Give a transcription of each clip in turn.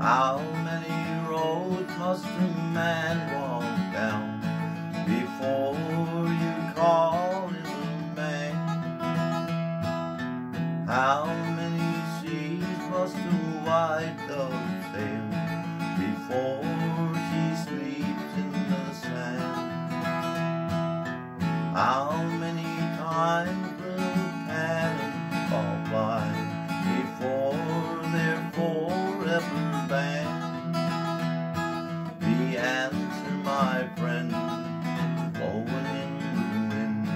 How many roads must a man walk down before you call him a man? How many seas must a white dove sail before she sleeps in the sand? How many times my friend, blowing in the wind.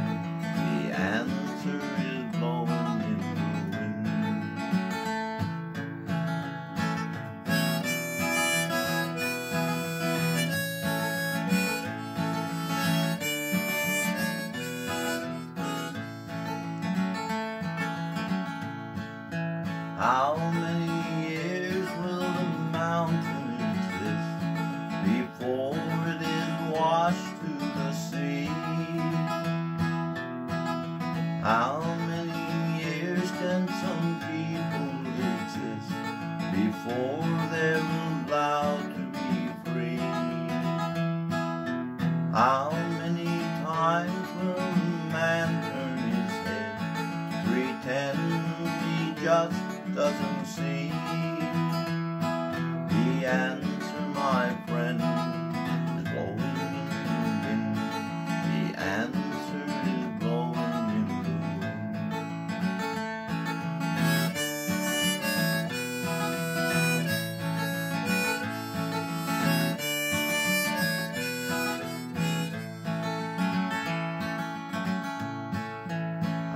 The answer is blowing in the wind. How before they're allowed to be free. How many times will a man turn his head, pretend he just doesn't see the end?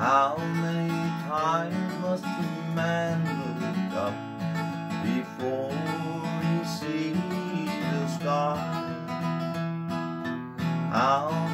How many times must a man look up before he sees the sky? How